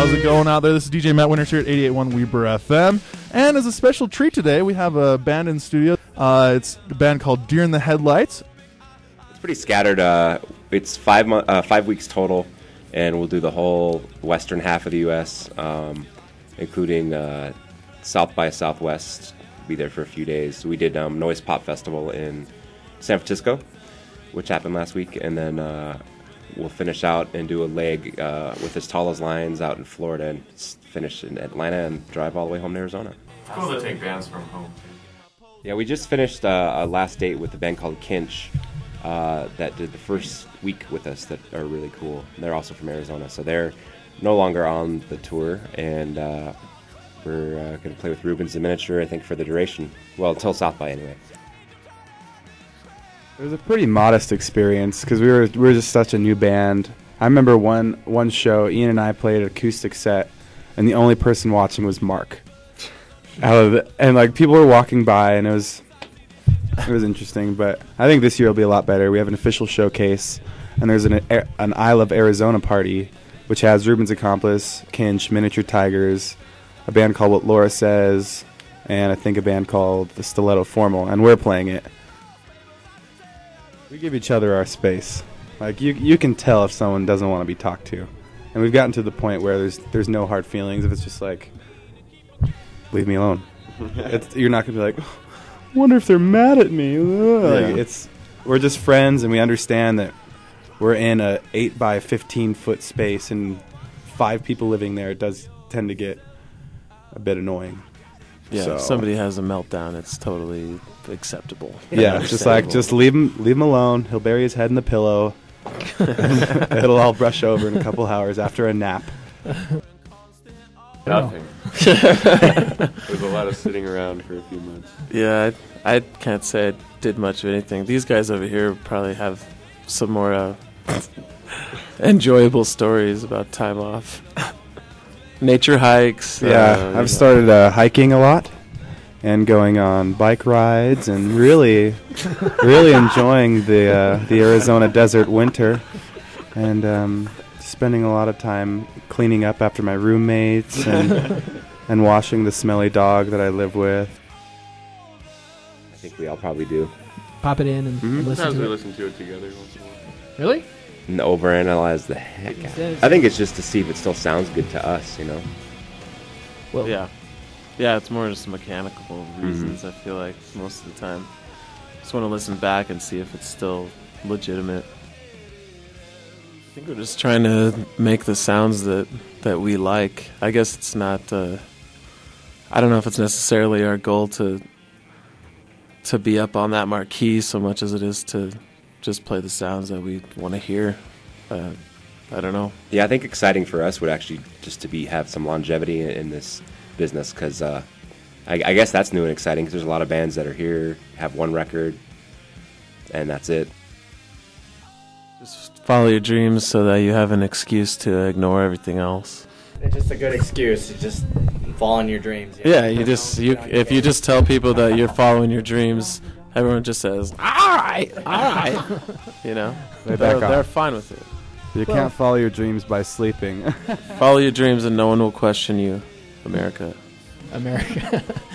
How's it going out there? This is DJ Matt Winters here at 88.1 Weber FM. And as a special treat today, we have a band in studio. Uh, it's a band called Dear and the Headlights. It's pretty scattered. Uh, it's five mo- uh, five weeks total, and we'll do the whole western half of the U.S., um, including uh, South by Southwest. Be there for a few days. We did um, Noise Pop Festival in San Francisco, which happened last week, and then uh, we'll finish out and do a leg uh, with as tall as lions out in Florida, and finish in Atlanta and drive all the way home to Arizona. It's cool to take bands from home. Yeah, we just finished uh, a last date with a band called Kinch uh, that did the first week with us that are really cool. They're also from Arizona, so they're no longer on the tour, and uh, we're uh, going to play with Rubens in miniature, I think, for the duration. Well, until South by anyway. It was a pretty modest experience because we were we were just such a new band. I remember one one show, Ian and I played an acoustic set, and the only person watching was Mark. The, and like people were walking by, and it was it was interesting. But I think this year will be a lot better. We have an official showcase, and there's an an Isle of Arizona party, which has Reubens Accomplice, Kinch, Miniature Tigers, a band called What Laura Says, and I think a band called the Stiletto Formal, and we're playing it. We give each other our space. Like you, you can tell if someone doesn't want to be talked to, and we've gotten to the point where there's there's no hard feelings. If it's just like, leave me alone. it's, you're not gonna be like, wonder if they're mad at me. Like, Yeah. it's we're just friends, and we understand that we're in a eight by fifteen foot space, and five people living there. It does tend to get a bit annoying. Yeah, So- if somebody has a meltdown, it's totally acceptable. Yeah, just like just leave him leave him alone. He'll bury his head in the pillow. It'll all brush over in a couple hours after a nap. Nothing. There's a lot of sitting around for a few months. Yeah, I, I can't say I did much of anything. These guys over here probably have some more uh, enjoyable stories about time off. Nature hikes. Yeah, uh. I've started uh, hiking a lot and going on bike rides and really, really enjoying the uh, the Arizona desert winter and um, spending a lot of time cleaning up after my roommates and and washing the smelly dog that I live with. I think we all probably do. Pop it in and Mhm. listen Sometimes we to it. listen to it together once in a while. Really? And overanalyze the heck out. of it. I think it's just to see if it still sounds good to us, you know. Well, Yeah. Yeah, it's more just mechanical reasons, I feel like, most of the time. Just want to listen back and see if it's still legitimate. I think we're just trying to make the sounds that, that we like. I guess it's not. Uh, I don't know if it's necessarily our goal to to be up on that marquee so much as it is to just play the sounds that we want to hear. Uh, I don't know. Yeah, I think exciting for us would actually just to be have some longevity in, in this business because uh, I, I guess that's new and exciting because there's a lot of bands that are here have one record and that's it. Just follow your dreams so that you have an excuse to ignore everything else. It's just a good excuse to just fall in your dreams. you know? Yeah, you just you if you just tell people that you're following your dreams, everyone just says, "All right, all right," you know. They They're, back off. they're fine with it. You can't follow your dreams by sleeping. Follow your dreams, and no one will question you, America. America.